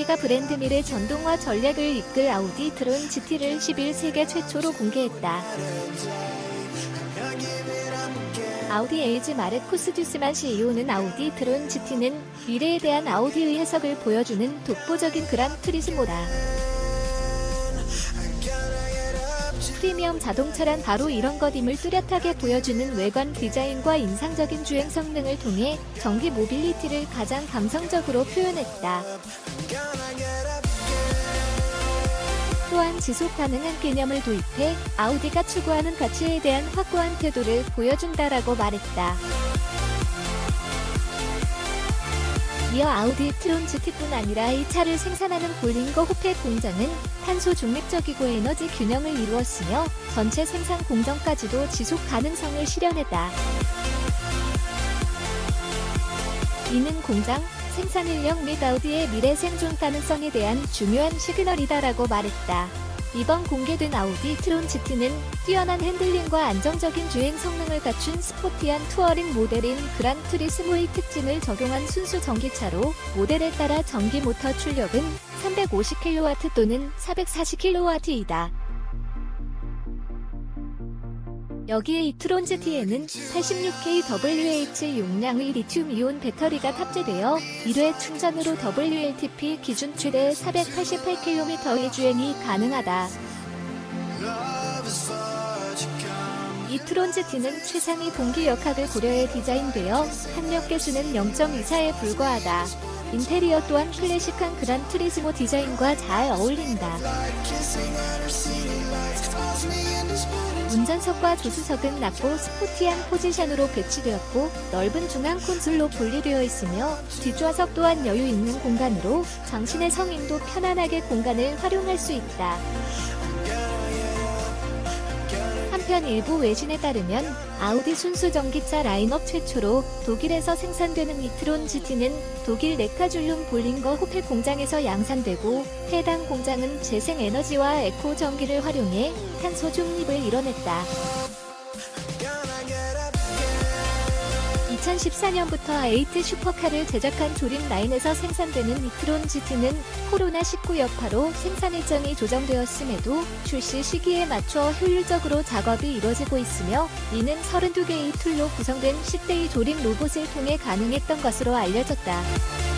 아우디가 브랜드밀의 전동화 전략을 이끌 아우디 e-tron GT를 10일 세계 최초로 공개했다. 아우디 AG 마르쿠스 듀스만 CEO는 아우디 e-tron GT는 미래에 대한 아우디의 해석을 보여주는 독보적인 그란 투리스모다. 프리미엄 자동차란 바로 이런 것임을 뚜렷하게 보여주는 외관 디자인과 인상적인 주행 성능을 통해 전기 모빌리티를 가장 감성적으로 표현했다. 또한 지속 가능한 개념을 도입해 아우디가 추구하는 가치에 대한 확고한 태도를 보여준다라고 말했다. 이어 아우디 트론 GT뿐 아니라 이 차를 생산하는 볼링거 호페 공장은 탄소 중립적이고 에너지 균형을 이루었으며 전체 생산 공정까지도 지속 가능성을 실현했다. 이는 공장, 생산 인력 및 아우디의 미래 생존 가능성에 대한 중요한 시그널이다라고 말했다. 이번 공개된 아우디 e-tron GT는 뛰어난 핸들링과 안정적인 주행 성능을 갖춘 sporty한 touring 모델인 그란 투리스모의 특징을 적용한 순수 전기차로 모델에 따라 전기 모터 출력은 350kW 또는 440kW이다. 여기에 e-tron GT에는 86kWh 용량의 리튬이온 배터리가 탑재되어 1회 충전으로 WLTP 기준 최대 488km의 주행이 가능하다. 이 트론 GT는 최상위 공기 역학을 고려해 디자인되어 학력 개수는 0.24에 불과하다. 인테리어 또한 클래식한 그란 트리스모 디자인과 잘 어울린다. 운전석과 조수석은 낮고 스포티한 포지션으로 배치되었고 넓은 중앙 콘솔로 분리되어 있으며 뒷좌석 또한 여유 있는 공간으로 당신의 성인도 편안하게 공간을 활용할 수 있다. 한편 일부 외신에 따르면 아우디 순수 전기차 라인업 최초로 독일에서 생산되는 e-tron GT는 독일 네카줄름 뵐링거 회페 공장에서 양산되고 해당 공장은 재생에너지와 에코 전기를 활용해 탄소 중립을 이뤄냈다. 2014년부터 R8 슈퍼카를 제작한 조립 라인에서 생산되는 e-tron GT는 코로나19 여파로 생산 일정이 조정되었음에도 출시 시기에 맞춰 효율적으로 작업이 이뤄지고 있으며 이는 32개의 툴로 구성된 10대의 조립 로봇을 통해 가능했던 것으로 알려졌다.